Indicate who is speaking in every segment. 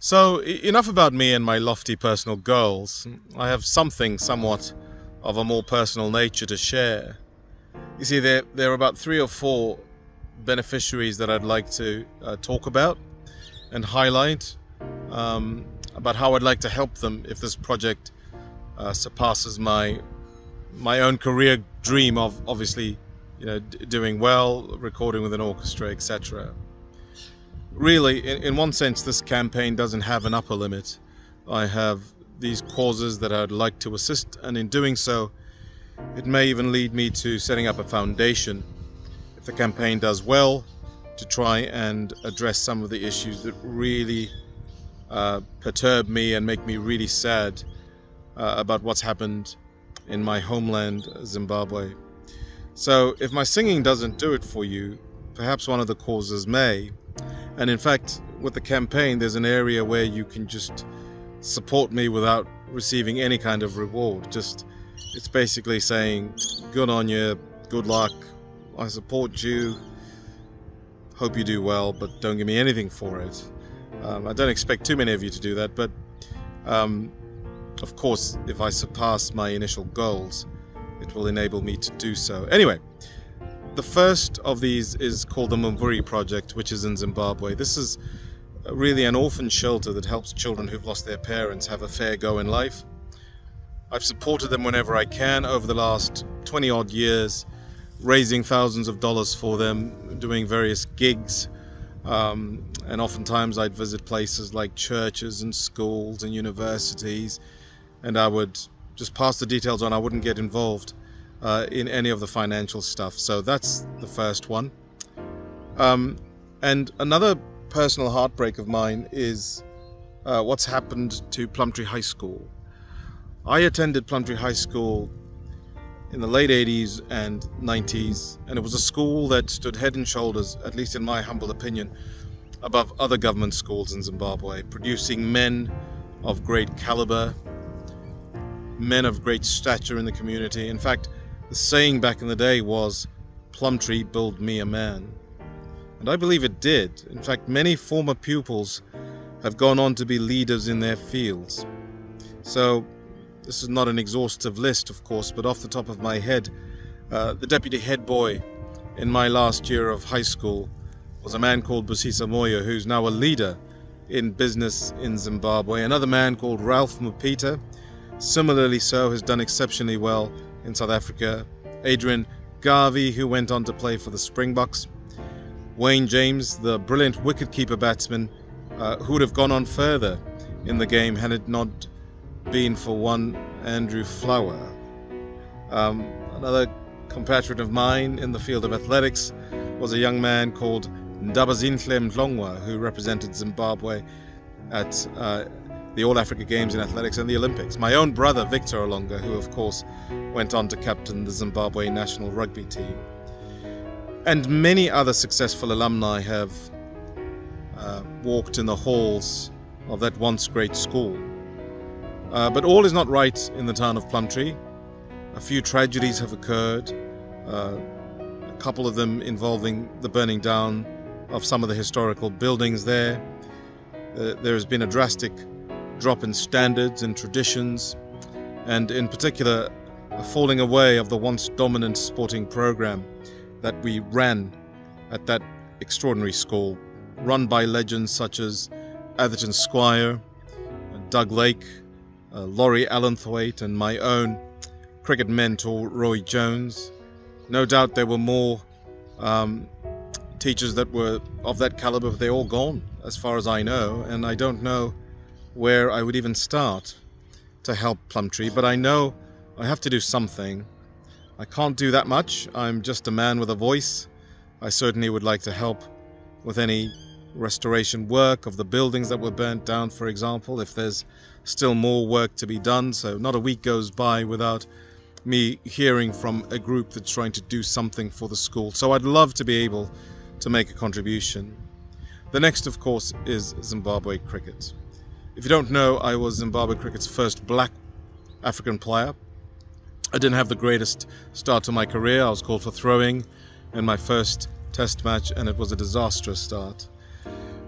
Speaker 1: So, enough about me and my lofty personal goals. I have something somewhat of a more personal nature to share. You see, there, there are about three or four beneficiaries that I'd like to uh, talk about and highlight um, about how I'd like to help them if this project uh, surpasses my my own career dream of obviously you know doing well, recording with an orchestra, etc. Really, in, in one sense, this campaign doesn't have an upper limit. I have these causes that I'd like to assist, and in doing so, it may even lead me to setting up a foundation, if the campaign does well, to try and address some of the issues that really uh, perturb me and make me really sad uh, about what's happened in my homeland, Zimbabwe. So, if my singing doesn't do it for you, perhaps one of the causes may. And in fact, with the campaign, there's an area where you can just support me without receiving any kind of reward. Just, it's basically saying, good on you, good luck, I support you, hope you do well, but don't give me anything for it. Um, I don't expect too many of you to do that, but um, of course, if I surpass my initial goals, it will enable me to do so. Anyway, the first of these is called the Mumvuri Project, which is in Zimbabwe. This is really an orphan shelter that helps children who've lost their parents have a fair go in life. I've supported them whenever I can over the last 20 odd years, raising thousands of dollars for them, doing various gigs, um, and oftentimes I'd visit places like churches and schools and universities, and I would just pass the details on. I wouldn't get involved uh, in any of the financial stuff. So that's the first one. Um, and another personal heartbreak of mine is uh, what's happened to Plumtree High School. I attended Plumtree High School in the late 80s and 90s, and it was a school that stood head and shoulders, at least in my humble opinion, above other government schools in Zimbabwe, producing men of great caliber, men of great stature in the community. In fact, the saying back in the day was, Plumtree build me a man. And I believe it did. In fact, many former pupils have gone on to be leaders in their fields. So, this is not an exhaustive list, of course, but off the top of my head, uh, the deputy head boy in my last year of high school was a man called Busisa Moyo, who's now a leader in business in Zimbabwe. Another man called Ralph Mupita, similarly so, has done exceptionally well in South Africa. Adrian Garvey, who went on to play for the Springboks. Wayne James, the brilliant wicketkeeper batsman, uh, who would have gone on further in the game had it not been for one Andrew Flower. Um, another compatriot of mine in the field of athletics was a young man called Ndabazinhle Mdlongwa, who represented Zimbabwe at uh, the All Africa Games in athletics and the Olympics. My own brother, Victor Olonga, who of course went on to captain the Zimbabwe national rugby team. And many other successful alumni have uh, walked in the halls of that once great school. Uh, but all is not right in the town of Plumtree. A few tragedies have occurred, uh, a couple of them involving the burning down of some of the historical buildings there. Uh, there has been a drastic drop in standards and traditions, and in particular, a falling away of the once dominant sporting program that we ran at that extraordinary school, run by legends such as Atherton Squire, Doug Lake, uh, Laurie Allenthwaite, and my own cricket mentor, Roy Jones. No doubt there were more um, teachers that were of that caliber, but they're all gone, as far as I know, and I don't know where I would even start to help Plumtree, but I know I have to do something. I can't do that much. I'm just a man with a voice. I certainly would like to help with any restoration work of the buildings that were burnt down, for example, if there's still more work to be done. So not a week goes by without me hearing from a group that's trying to do something for the school. So I'd love to be able to make a contribution. The next, of course, is Zimbabwe cricket. If you don't know, I was Zimbabwe cricket's first black African player. I didn't have the greatest start to my career. I was called for throwing in my first test match and it was a disastrous start.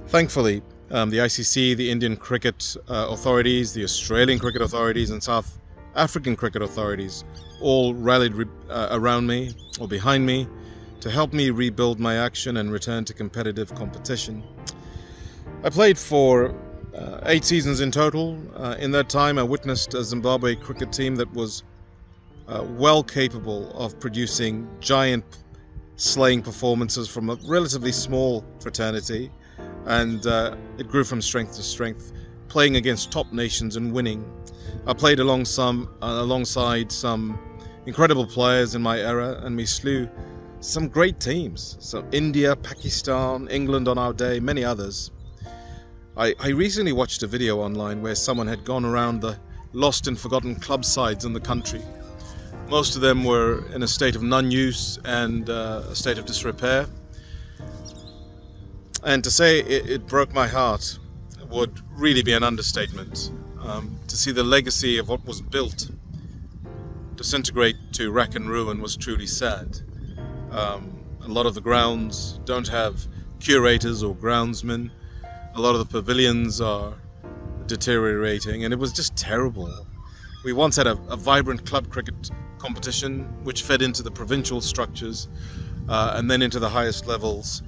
Speaker 1: Thankfully, Um, the ICC, the Indian cricket uh, authorities, the Australian cricket authorities, and South African cricket authorities all rallied uh, around me or behind me to help me rebuild my action and return to competitive competition. I played for uh, eight seasons in total. Uh, in that time, I witnessed a Zimbabwe cricket team that was uh, well capable of producing giant slaying performances from a relatively small fraternity, and uh, it grew from strength to strength, playing against top nations and winning. I played along some, uh, alongside some incredible players in my era, and we slew some great teams. So India, Pakistan, England on our day, many others. I, I recently watched a video online where someone had gone around the lost and forgotten club sides in the country. Most of them were in a state of non-use and uh, a state of disrepair. And to say it, it, broke my heart would really be an understatement. Um, to see the legacy of what was built disintegrate to wreck and ruin was truly sad. Um, a lot of the grounds don't have curators or groundsmen. A lot of the pavilions are deteriorating, and it was just terrible. We once had a, a vibrant club cricket competition which fed into the provincial structures uh, and then into the highest levels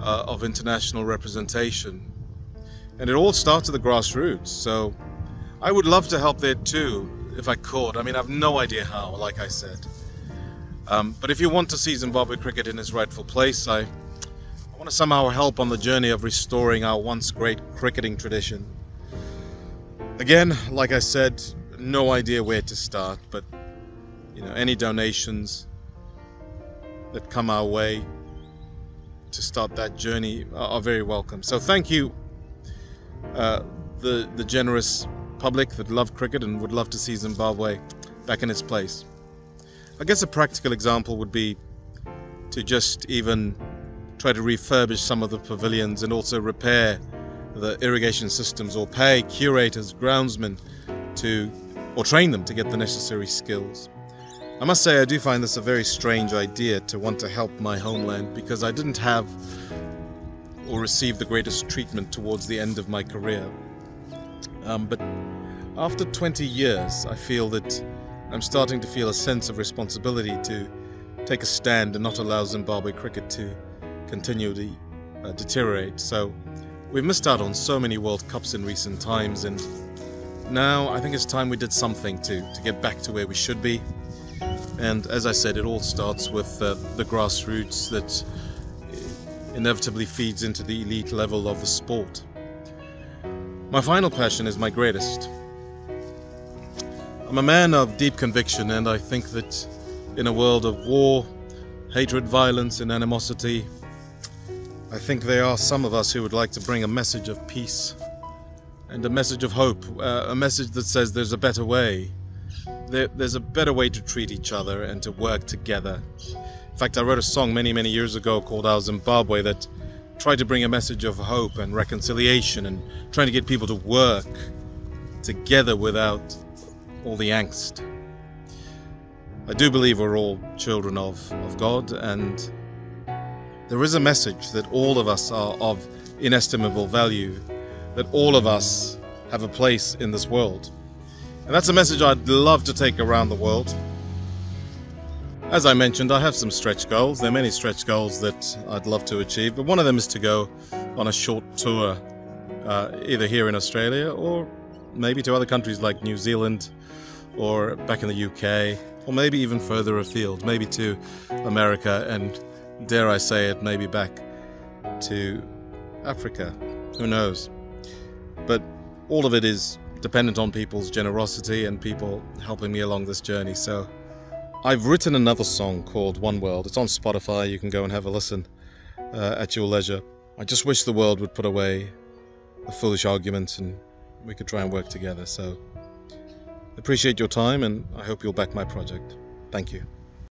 Speaker 1: uh, of international representation. And it all starts at the grassroots, so I would love to help there too if I could. I mean, I have no idea how, like I said. Um, but if you want to see Zimbabwe cricket in its rightful place, I, I want to somehow help on the journey of restoring our once great cricketing tradition. Again, like I said, no idea where to start, but you know, any donations that come our way to start that journey are, very welcome. So thank you, uh, the the generous public that love cricket and would love to see Zimbabwe back in its place. I guess a practical example would be to just even try to refurbish some of the pavilions and also repair the irrigation systems or pay curators, groundsmen to or train them to get the necessary skills. I must say I do find this a very strange idea to want to help my homeland because I didn't have or receive the greatest treatment towards the end of my career. Um, but after 20 years, I feel that I'm starting to feel a sense of responsibility to take a stand and not allow Zimbabwe cricket to continually uh, deteriorate. So we've missed out on so many World Cups in recent times, and now I think it's time we did something to, to get back to where we should be. And as I said, it all starts with uh, the grassroots that inevitably feeds into the elite level of the sport. My final passion is my greatest, I'm a man of deep conviction, and I think that in a world of war, hatred, violence, and animosity, I think there are some of us who would like to bring a message of peace and a message of hope, uh, a message that says there's a better way. There, there's a better way to treat each other and to work together. In fact, I wrote a song many, many years ago called Our Zimbabwe that tried to bring a message of hope and reconciliation and trying to get people to work together without all the angst. I do believe we're all children of, of God, and there is a message that all of us are of inestimable value, that all of us have a place in this world. And that's a message I'd love to take around the world. As I mentioned, I have some stretch goals. There are many stretch goals that I'd love to achieve, but one of them is to go on a short tour, uh, either here in Australia or maybe to other countries like New Zealand or back in the UK, or maybe even further afield, maybe to America, and dare I say it, maybe back to Africa. Who knows? But all of it is dependent on people's generosity and people helping me along this journey. So I've written another song called One World. It's on Spotify. You can go and have a listen uh, at your leisure. I just wish the world would put away the foolish arguments and we could try and work together. So appreciate your time and I hope you'll back my project. Thank you.